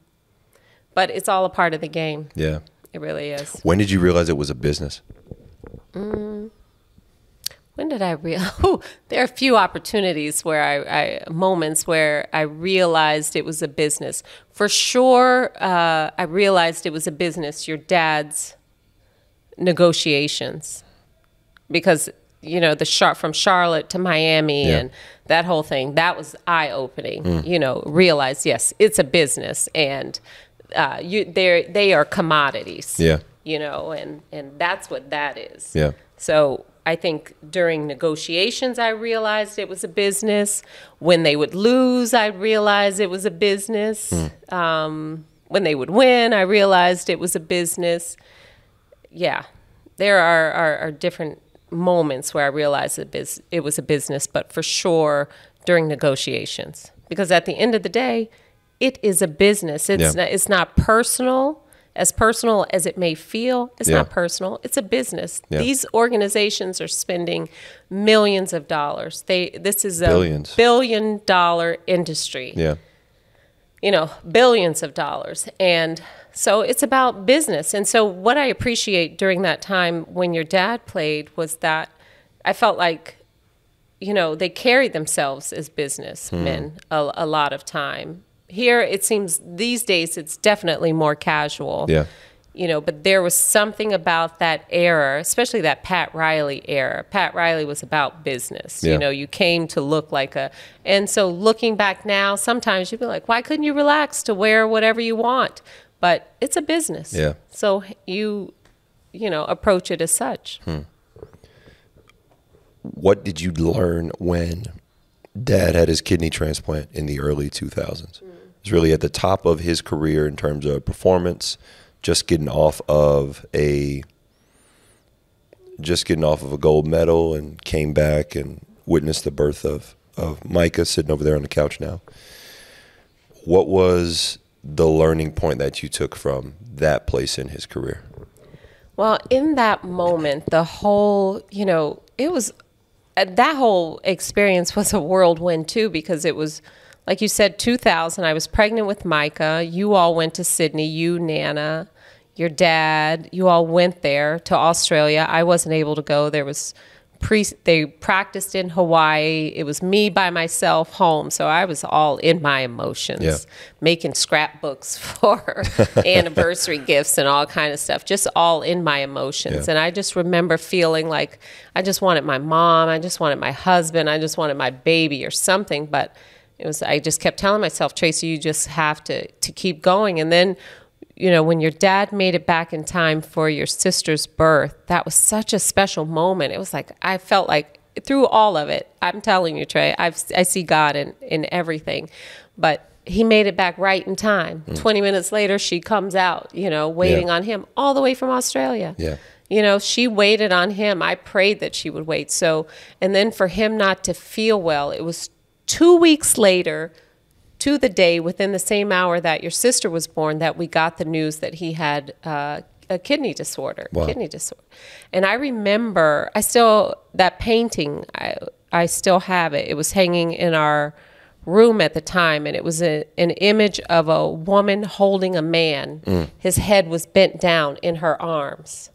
B: but it's all a part of the game.
A: Yeah.
B: It really is.
A: When did you realize it was a business?
B: When did I realize? there are a few opportunities where I, I moments where I realized it was a business. For sure, uh, I realized it was a business. Your dad's negotiations, because you know the from Charlotte to Miami
A: Yeah.
B: and that whole thing. That was eye opening. You know, realize yes, it's a business, and uh, you they they are commodities.
A: Yeah.
B: You know, and and that's what that is.
A: Yeah.
B: So I think during negotiations, I realized it was a business. When they would lose, I realized it was a business. Um, when they would win, I realized it was a business. Yeah, there are, are, are different moments where I realized it, biz- it was a business, but for sure during negotiations. Because at the end of the day, it is a business. It's,
A: Yeah.
B: not, it's not personal. As personal as it may feel, it's
A: Yeah.
B: not personal. It's a business.
A: Yeah.
B: These organizations are spending millions of dollars. They this is a
A: Billions.
B: billion dollar industry
A: Yeah.
B: you know, billions of dollars. And so it's about business. And so what I appreciate during that time when your dad played was that I felt like, you know, they carried themselves as businessmen hmm. a, a lot of time. Here, it seems these days it's definitely more casual
A: Yeah.
B: you know, but there was something about that era, especially that Pat Riley era. Pat Riley was about business.
A: Yeah.
B: You know, you came to look like a, and so looking back now, sometimes you'd be like, why couldn't you relax to wear whatever you want? But it's a business.
A: Yeah.
B: So you, you know, approach it as such. Hmm.
A: What did you learn when dad had his kidney transplant in the early 2000s? It was really at the top of his career in terms of performance, just getting off of a just getting off of a gold medal and came back and witnessed the birth of of Myka sitting over there on the couch now. What was the learning point that you took from that place in his career?
B: Well, in that moment, the whole, you know, it was uh, that whole experience was a whirlwind too because it was like you said 2000 I was pregnant with Myka. You all went to Sydney, you Nana, your dad, you all went there to Australia. I wasn't able to go. There was pre they practiced in Hawaii. It was me by myself home, so I was all in my emotions
A: Yeah.
B: making scrapbooks for anniversary gifts and all kind of stuff just all in my emotions
A: Yeah.
B: and i just remember feeling like i just wanted my mom i just wanted my husband i just wanted my baby or something but it was i just kept telling myself tracy you just have to to keep going and then you know when your dad made it back in time for your sister's birth that was such a special moment it was like i felt like through all of it i'm telling you trey I've, i see god in in everything but he made it back right in time. Hmm. 20 minutes later, she comes out, you know, waiting
A: Yeah.
B: on him all the way from Australia.
A: Yeah.
B: You know, she waited on him. I prayed that she would wait. So, and then for him not to feel well, it was two weeks later to the day within the same hour that your sister was born that we got the news that he had uh, a kidney disorder.
A: Wow.
B: Kidney disorder. And I remember, I still, that painting, I, I still have it. It was hanging in our room at the time, and it was a, an image of a woman holding a man. His head was bent down in her arms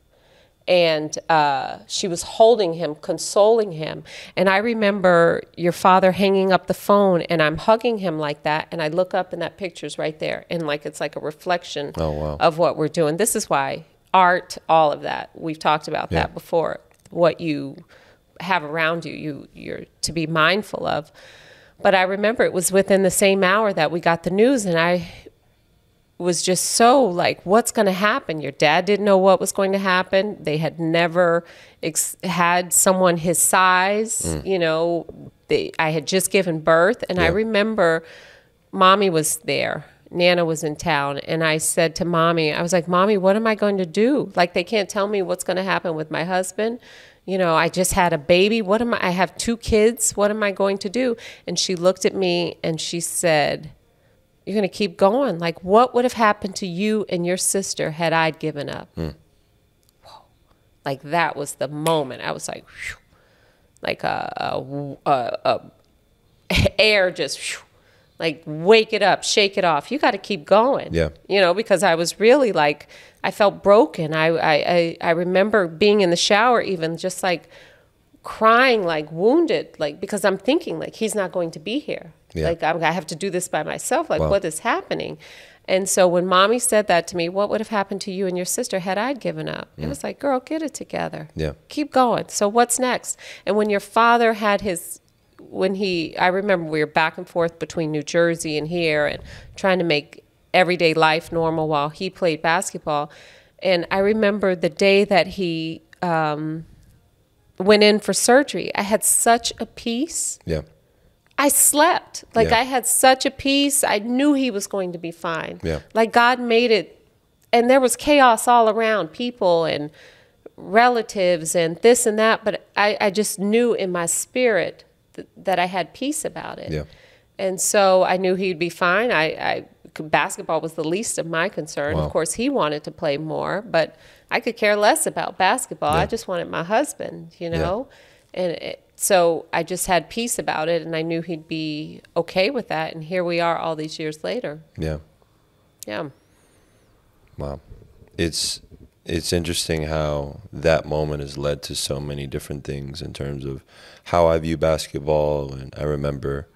B: and uh, she was holding him, consoling him. And I remember your father hanging up the phone, and I'm hugging him like that. And I look up, and that picture's right there, and like it's like a reflection
A: Oh, wow.
B: of what we're doing. This is why art, all of that. We've talked about
A: Yeah.
B: that before. What you have around you, you you're to be mindful of. But I remember it was within the same hour that we got the news, and I was just so like, what's going to happen? Your dad didn't know what was going to happen. They had never ex- had someone his size.
A: Mm.
B: You know, they, I had just given birth, and I remember mommy was there. Nana was in town, and I said to mommy, I was like, Mommy, what am I going to do? Like, they can't tell me what's going to happen with my husband. You know, I just had a baby. What am I? I have two kids. What am I going to do? And she looked at me and she said, You're going to keep going. Like, what would have happened to you and your sister had I given up? Hmm. Whoa. Like, that was the moment. I was like, phew. like a, a, a, a air just phew. like wake it up, shake it off. You got to keep going.
A: Yeah.
B: You know, because I was really like I felt broken. I I I, I remember being in the shower even just like crying like wounded like because I'm thinking like he's not going to be here.
A: Yeah.
B: Like I'm, I have to do this by myself. Like
A: Wow.
B: what is happening? And so when mommy said that to me, what would have happened to you and your sister had I given up? It was like, girl, get it together.
A: Yeah.
B: Keep going. So what's next? And when your father had his when he I remember we were back and forth between New Jersey and here and trying to make everyday life normal while he played basketball. And I remember the day that he um, went in for surgery, I had such a peace.
A: Yeah.
B: I slept. Like
A: Yeah.
B: I had such a peace. I knew he was going to be fine.
A: Yeah.
B: Like God made it and there was chaos all around, people and relatives and this and that, but I, I just knew in my spirit th- that I had peace about it.
A: Yeah.
B: And so I knew he'd be fine. I, I basketball was the least of my concern.
A: Wow.
B: Of course, he wanted to play more, but I could care less about basketball. I just wanted my husband, you know. And it, so I just had peace about it, and I knew he'd be okay with that. And here we are, all these years later.
A: Yeah.
B: Yeah.
A: Wow. It's it's interesting how that moment has led to so many different things in terms of how I view basketball and I remember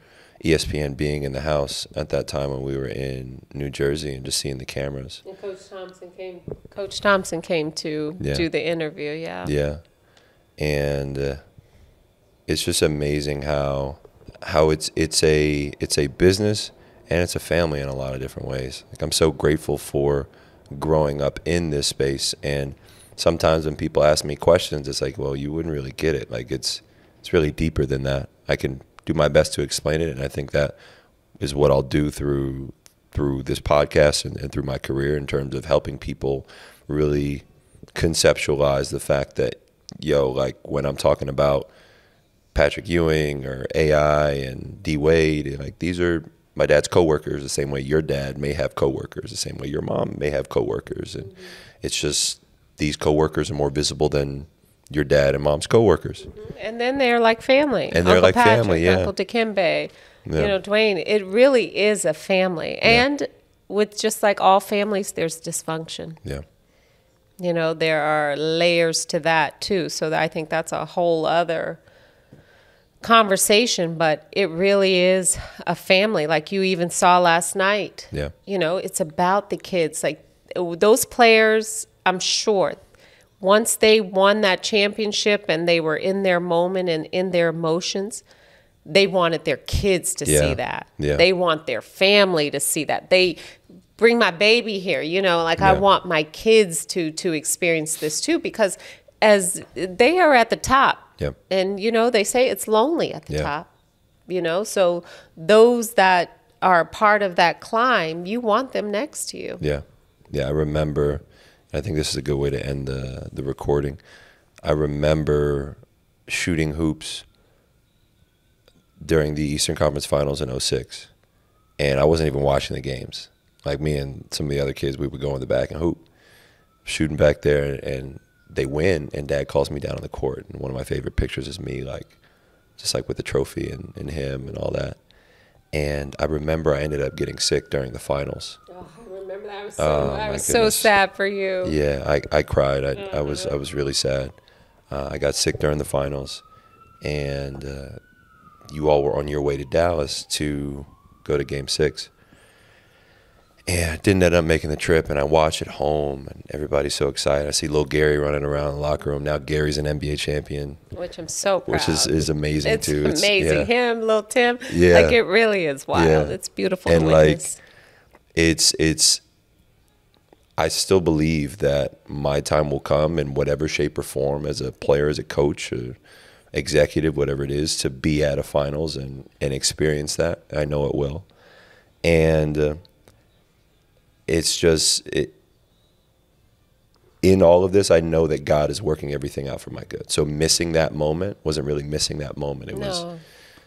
A: ESPN being in the house at that time when we were in New Jersey and just seeing the cameras.
B: And Coach Thompson came. Coach Thompson came to
A: Yeah.
B: do the interview. Yeah.
A: Yeah. And uh, it's just amazing how how it's it's a it's a business and it's a family in a lot of different ways. Like I'm so grateful for growing up in this space and sometimes when people ask me questions it's like, well, you wouldn't really get it. Like it's it's really deeper than that. I can do my best to explain it and I think that is what I'll do through through this podcast and, and through my career in terms of helping people really conceptualize the fact that yo like when I'm talking about Patrick Ewing or AI and D Wade like these are my dad's coworkers the same way your dad may have coworkers the same way your mom may have coworkers and it's just these coworkers are more visible than your dad and mom's coworkers. Mm-hmm.
B: And then they're like family.
A: And they're like
B: Patrick,
A: family, yeah.
B: Uncle Dikembe,
A: Yeah.
B: you know, Dwyane. It really is a family. And with just like all families, there's dysfunction.
A: Yeah.
B: You know, there are layers to that too. So I think that's a whole other conversation, but it really is a family. Like you even saw last night.
A: Yeah.
B: You know, it's about the kids. Like those players, I'm sure, once they won that championship and they were in their moment and in their emotions, they wanted their kids to
A: Yeah.
B: see that.
A: Yeah.
B: They want their family to see that. They bring my baby here, you know, like I want my kids to to experience this too because as they are at the top.
A: Yep.
B: And you know, they say it's lonely at the
A: Yeah.
B: top. You know, so those that are part of that climb, you want them next to you.
A: Yeah, yeah. I remember. I think this is a good way to end the the recording. I remember shooting hoops during the Eastern Conference Finals in 06. and I wasn't even watching the games. Like me and some of the other kids, we would go in the back and hoop, shooting back there, and they win. And Dad calls me down on the court, and one of my favorite pictures is me, like just like with the trophy and, and him and all that. And I remember I ended up getting sick during the finals.
B: Oh, I remember that. I was so,
A: Oh,
B: I was so sad for you.
A: Yeah, I, I cried. I, I was I was really sad. Uh, I got sick during the finals, and uh, you all were on your way to Dallas to go to Game Six. And I didn't end up making the trip, and I watch at home, and everybody's so excited. I see little Gary running around the locker room. Now Gary's an NBA champion,
B: Which I'm so proud.
A: which is, is amazing
B: it's
A: too.
B: amazing.
A: yeah.
B: Him, little Tim.
A: Yeah.
B: Like it really is wild.
A: Yeah.
B: It's beautiful
A: And, like, it's it's I still believe that my time will come in whatever shape or form as a player, as a coach, or executive, whatever it is, to be at a finals and, and experience that. I know it will. And uh, it's just, it, in all of this, I know that God is working everything out for my good. So missing that moment wasn't really missing that moment. It was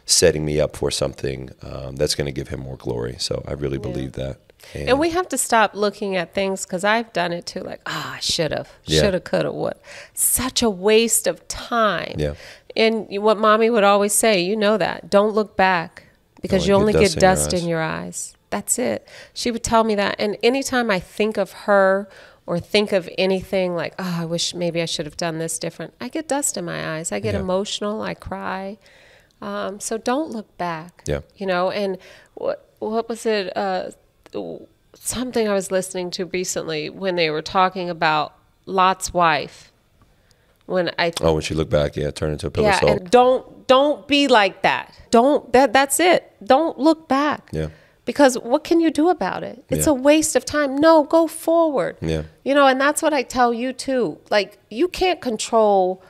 A: setting me up for something um, that's going to give Him more glory. So I really believe that.
B: And we have to stop looking at things because I've done it too. Like, ah, I should have,
A: Yeah.
B: should have, could have, would. Such a waste of time.
A: Yeah.
B: And what mommy would always say, you know that. Don't look back because you only get dust in your eyes. That's it. She would tell me that. And anytime I think of her or think of anything like, oh, I wish maybe I should have done this different, I get dust in my eyes. I get
A: Yeah.
B: emotional. I cry. Um, so don't look back.
A: Yeah.
B: You know, and what what was it? Uh, something I was listening to recently when they were talking about Lot's wife. When I
A: Oh, when she looked back, yeah, turned into a pillar
B: yeah,
A: of salt.
B: and don't don't be like that. Don't that that's it. Don't look back.
A: Yeah.
B: Because what can you do about it? It's
A: Yeah.
B: a waste of time. No, go forward.
A: Yeah.
B: You know, and that's what I tell you too. Like you can't control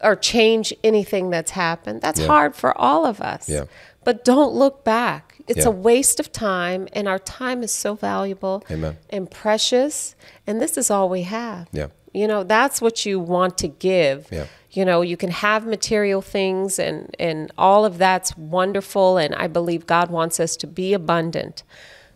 B: or change anything that's happened. That's
A: Yeah.
B: hard for all of us.
A: Yeah.
B: But don't look back. It's
A: Yeah.
B: a waste of time and our time is so valuable
A: Amen.
B: and precious and this is all we have.
A: Yeah.
B: You know, that's what you want to give.
A: Yeah.
B: You know, you can have material things and and all of that's wonderful and I believe God wants us to be abundant.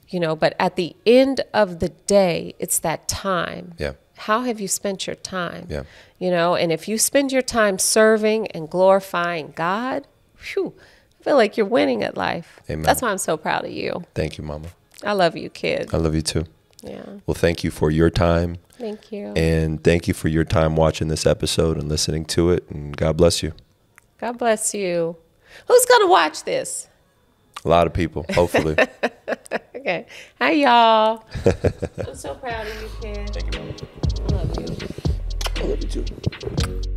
B: You know, but at the end of the day, it's that time.
A: Yeah.
B: How have you spent your time?
A: Yeah.
B: You know, and if you spend your time serving and glorifying God, whew, I feel like you're winning at life.
A: Amen.
B: That's why I'm so proud of you.
A: Thank you, Mama.
B: I love you, kid.
A: I love you too.
B: Yeah.
A: Well, thank you for your time.
B: Thank you.
A: And thank you for your time watching this episode and listening to it. And God bless you.
B: God bless you. Who's going to watch this?
A: A lot of people, hopefully.
B: Okay. Hi, y'all. I'm so proud of you, kid.
A: Thank you, Mama.
B: I love you.
A: I love you too.